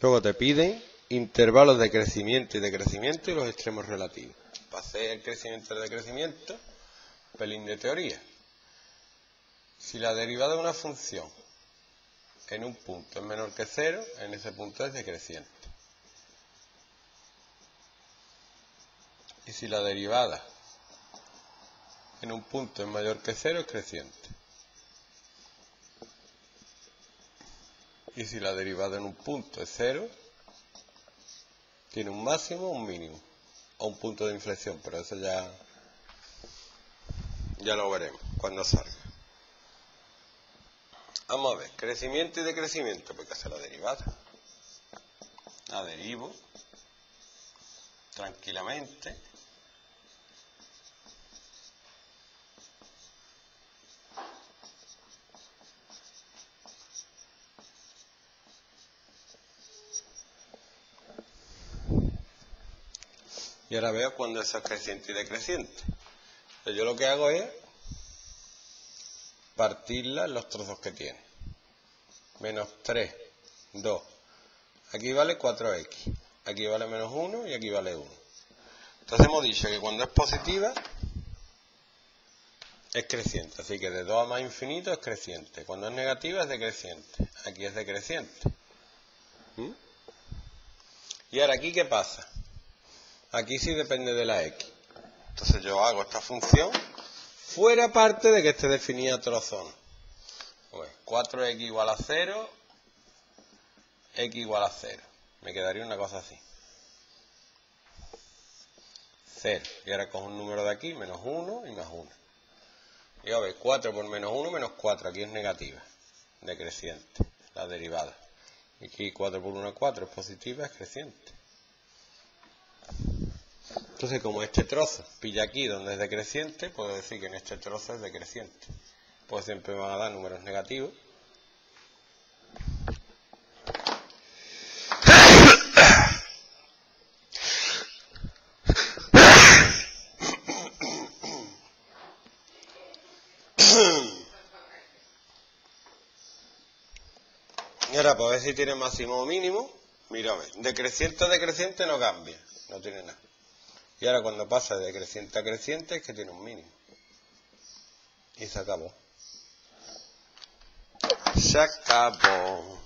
Luego te piden intervalos de crecimiento y decrecimiento y los extremos relativos. Hacer el crecimiento y el decrecimiento, pelín de teoría. Si la derivada de una función en un punto es menor que cero, en ese punto es decreciente. Y si la derivada en un punto es mayor que cero, es creciente. Y si la derivada en un punto es cero, tiene un máximo o un mínimo. O un punto de inflexión, pero eso ya, ya lo veremos cuando salga. Vamos a ver, crecimiento y decrecimiento, porque hace la derivada. La derivo tranquilamente Y ahora veo cuando eso es creciente y decreciente. yo lo que hago es partirla en los trozos que tiene. Menos 3, 2. Aquí vale 4x. Aquí vale menos 1 y aquí vale 1. Entonces hemos dicho que cuando es positiva es creciente. Así que de 2 a más infinito es creciente. Cuando es negativa es decreciente. Aquí es decreciente. ¿Mm? Y ahora aquí, ¿qué pasa? Aquí sí depende de la x. Entonces yo hago esta función fuera parte de que esté definida trozón. Pues 4x igual a 0, x igual a 0. Me quedaría una cosa así. 0. Y ahora cojo un número de aquí, menos 1 y más 1. Y a ver, 4 por menos 1, menos 4. Aquí es negativa, decreciente, la derivada. Y aquí 4 por 1 es 4, es positiva, es creciente. Entonces, como este trozo pilla aquí donde es decreciente, puedo decir que en este trozo es decreciente. Pues siempre me van a dar números negativos. Y ahora, para ver si tiene máximo o mínimo, mira, a ver, decreciente o decreciente no cambia, no tiene nada. Y ahora cuando pasa de creciente a creciente es que tiene un mínimo. Y se acabó. Se acabó.